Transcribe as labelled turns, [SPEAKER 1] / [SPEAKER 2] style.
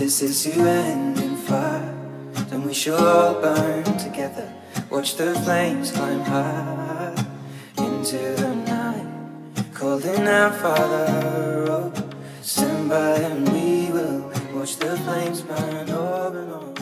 [SPEAKER 1] this is to end in fire. Then we shall all burn together. Watch the flames climb high into the night. Calling out, Father, oh, stand by and we will watch the flames burn over and over.